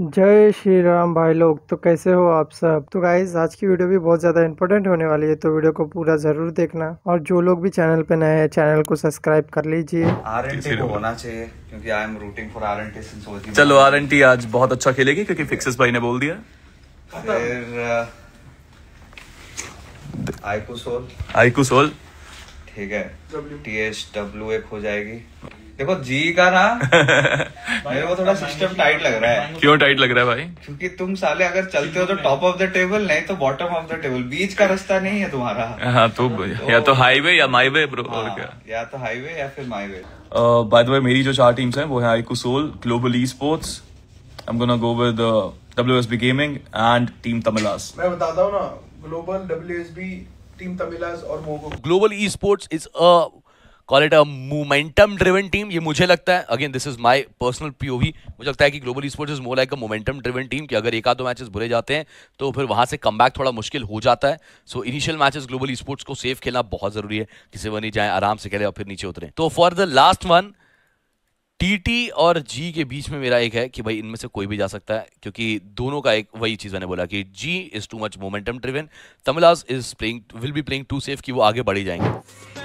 जय श्री राम भाई लोग तो कैसे हो आप सब? तो गाइज़ आज की वीडियो भी बहुत ज़्यादा इंपॉर्टेंट होने वाली है तो वीडियो को पूरा ज़रूर देखना। और जो लोग भी चैनल पे नए हैं चैनल को सब्सक्राइब कर लीजिए। आरएनटी को होना चाहिए क्योंकि I am rooting for R N T चलो आर एन टी आज बहुत अच्छा खेलेगी क्योंकि फिक्सेस भाई ने बोल दिया। फिर आईकू सोल आईकू सोल ठीक है टी एच डब्ल्यू एक हो जाएगी। देखो जी का ना मेरे को थोड़ा सिस्टम टाइट लग रहा है। क्यों टाइट लग रहा है भाई? क्योंकि तुम साले अगर चलते हो तो टॉप ऑफ़ द टेबल नहीं तो बॉटम ऑफ़ द टेबल बीच का रास्ता नहीं है तुम्हारा। हाँ तो या तो हाईवे या माईवे ब्रो और हाँ, क्या? या तो हाईवे या फिर माईवे बाय द वे मेरी जो चार टीम्स हैं वो है iQOO Soul global esports I am gonna go with W S B gaming and team Tamilas मैं बताता हूँ ना global W S B team Tamilas और मोगो global esports is a call it a momentum driven team ये मुझे लगता है। Again this is my personal POV मुझे लगता है कि global sports is more like a momentum driven team कि अगर एक आध मैचेस बुरे जाते हैं तो फिर वहाँ से कम थोड़ा मुश्किल हो जाता है। So initial matches global sports को सेफ़ खेलना बहुत ज़रूरी है। किसी वनी जाए, आराम से खेले और फिर नीचे उतरे। तो for the last one TT और जी के बीच में मेरा एक है कि भाई इनमें से कोई भी जा सकता है, क्योंकि दोनों का एक वही चीज़ मैंने बोला कि G is too much momentum driven Tamilas is playing will be playing too safe कि वो आगे बढ़ी जाएँगे।